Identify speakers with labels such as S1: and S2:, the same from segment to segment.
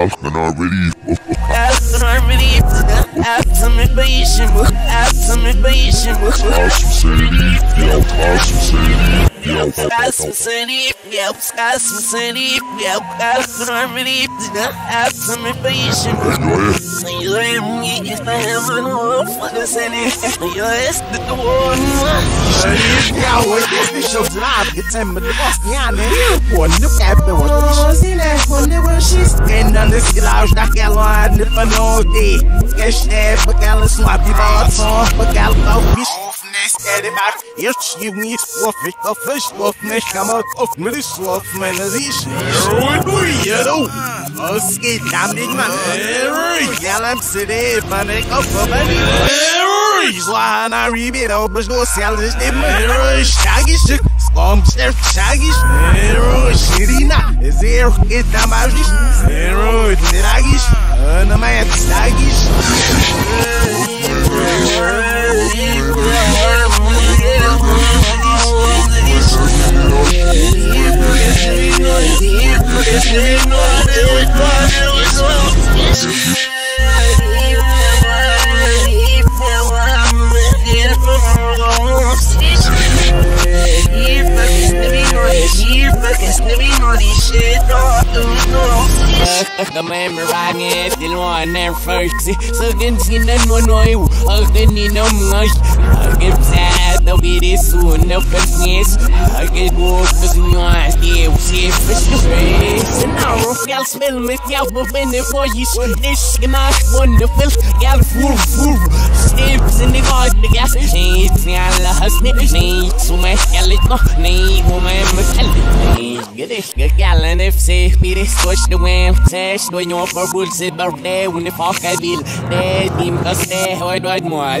S1: Ice, Falcon already.
S2: After already, after me patient, after me patient,
S1: Awesome city, yo, awesome city, yo,
S2: awesome city, yo, awesome city, yo, after already, after me patient. You ain't me if I ever know for the city. You ask the one.
S3: Ja, hoor, dit is zo laat. Dit zijn met de was. Ja, nee. Pô, no cap, eu vou te né? Quando eu xis. Ainda nesse laus daquela ano pra não ter. Que chefe, aquela sua pivote só. Aquela tal bicho. Everybody, you see me fluffy, the fish fluffness come out of me, this fluffman is easy. What you do? Oh, I'm big man. Yeah, I'm sitting, but I go for me. Lá na Ribeirão, mas no céu de Chagas, como ser chagas, Shirina, Claro que tá mais Zeroid Dragis Ana Maia
S2: The man riding it, the one there first. So can see no one know. I can need no much. I get sad, no be this soon, no business. I get walk with noise, yeah, see if it's the face. And now, I'll smell me, yeah, but when it for you, this can I wonderful, yeah, full, full. Steps in the the needs, yeah, la husband, needs, so my skeleton, need, woman, my Get it, get gallon, if say, be this, switch the wind, sash, do you for rules, it birthday, when the fuck I will, dead, team, cause they heard what? More,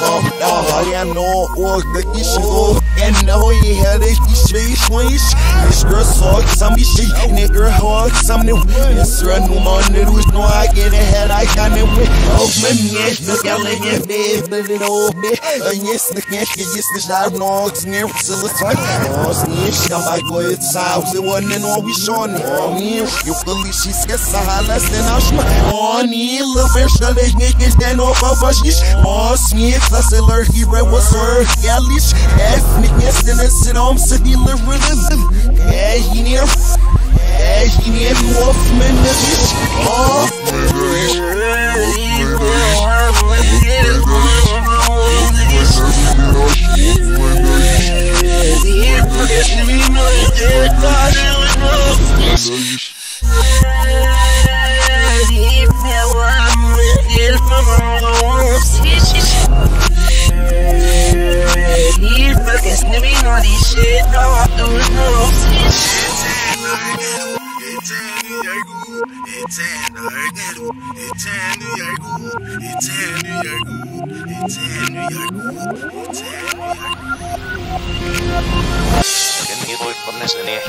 S2: killer, yeah, word, me, what, what, say, wow, wow.
S3: Oh, damn, fuck, dog, I know, or the issue, and know you had a space swings. This girl saw some shit, nigga, hard, some new. This run, no more, it I get ahead, I can't win. Oh, man, yes, the gallon, yes, babe, but it all bit. And yes, the cash, yes, the shot, no, it's near, so it's fine. Oh, snitch, I'm like, go, it's out, it wasn't all we showing. Oh, me, you believe she's get so less than I should. Oh, me, love her, shall they make it stand up of us? Oh, I Lord, he what's her, yeah, least, ethnic, yes, and it's it on, with it. Yeah, he near, yeah, he near Wolfman, this oh.
S2: Ganito ito na sa niya.